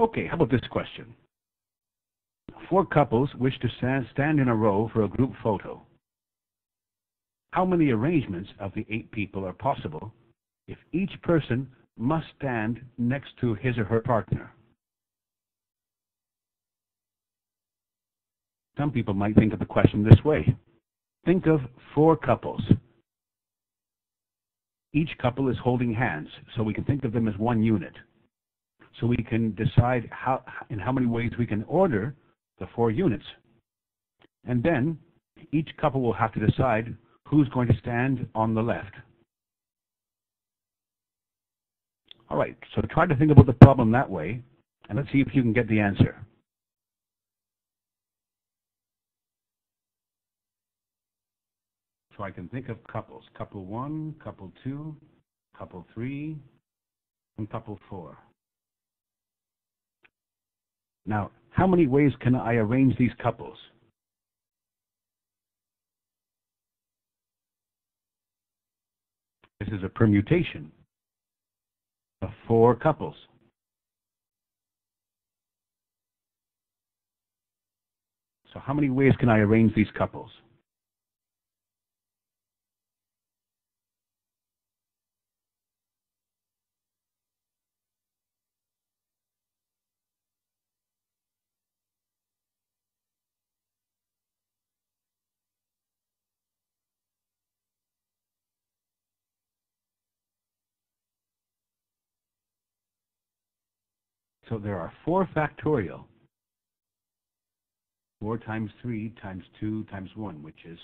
Okay, how about this question? Four couples wish to stand, in a row for a group photo. How many arrangements of the eight people are possible if each person must stand next to his or her partner? Some people might think of the question this way. Think of four couples. Each couple is holding hands, so we can think of them as one unit. So we can decide how, in how many ways we can order the four units. And then each couple will have to decide who's going to stand on the left. All right, so try to think about the problem that way, and let's see if you can get the answer. So I can think of couples. Couple one, couple two, couple three, and couple four. Now, how many ways can I arrange these couples? This is a permutation of four couples. So how many ways can I arrange these couples? So there are 4 factorial. 4 times 3 times 2 times 1, which is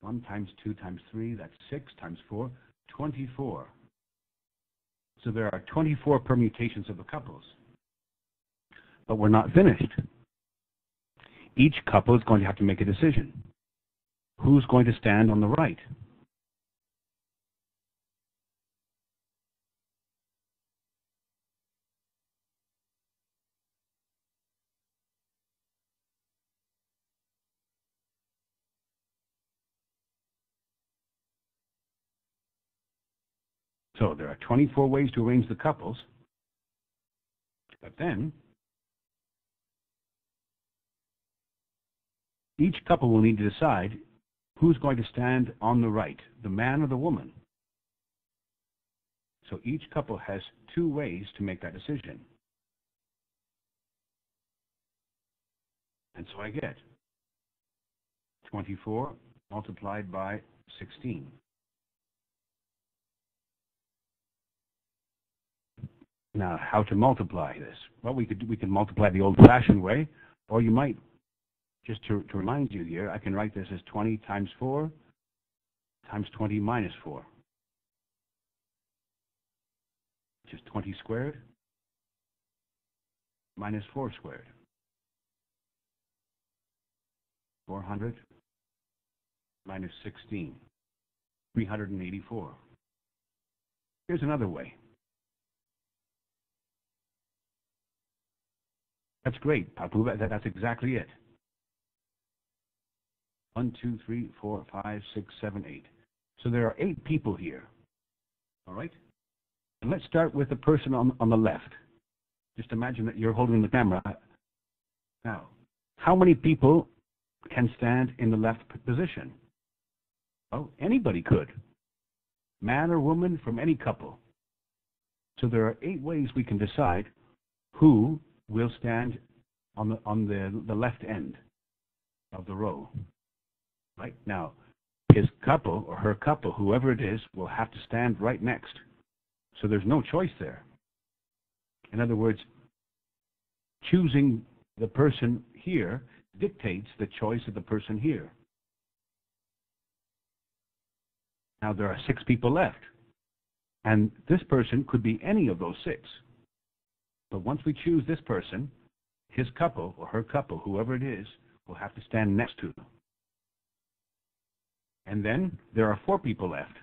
1 times 2 times 3, that's 6 times 4, 24. So there are 24 permutations of the couples. But we're not finished. Each couple is going to have to make a decision. Who's going to stand on the right? So there are 24 ways to arrange the couples. But then, each couple will need to decide who's going to stand on the right, the man or the woman. So each couple has two ways to make that decision. And so I get 24 multiplied by 16. Now, how to multiply this? Well, we could we can multiply the old-fashioned way, or you might, just to, to remind you here, I can write this as 20 times 4 times 20 minus 4, which is 20 squared minus 4 squared. 400 minus 16, 384. Here's another way. That's great, Papu. That, that's exactly it. One, two, three, four, five, six, seven, eight. So there are eight people here. All right? And let's start with the person on, on the left. Just imagine that you're holding the camera. Now, how many people can stand in the left position? Well, anybody could. Man or woman from any couple. So there are eight ways we can decide who will stand on the on the, the left end of the row. Right now, his couple or her couple, whoever it is, will have to stand right next. So there's no choice there. In other words, choosing the person here dictates the choice of the person here. Now there are six people left. And this person could be any of those six. But once we choose this person, his couple or her couple, whoever it is, will have to stand next to them. And then there are four people left.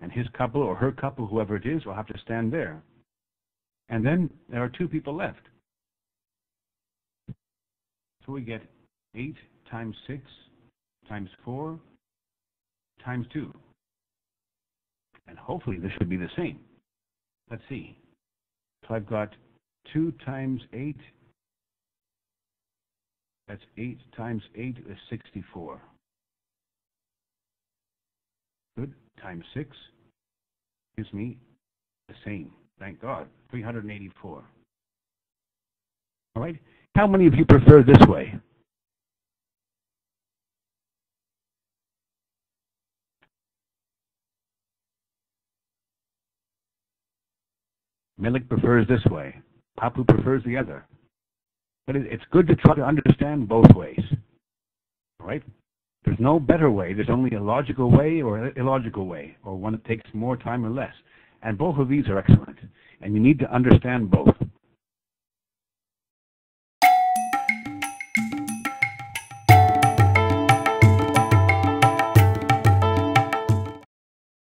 And his couple or her couple, whoever it is, will have to stand there. And then there are two people left. So we get 8 times 6 times 4 times 2. Hopefully this should be the same. let's see. So I've got 2 times 8. That's 8 times 8 is 64. Good. Times 6 gives me the same. Thank God. 384. All right. How many of you prefer this way? Milik prefers this way. Papu prefers the other. But it, it's good to try to understand both ways. right? There's no better way. There's only a logical way or an illogical way, or one that takes more time or less. And both of these are excellent. And you need to understand both.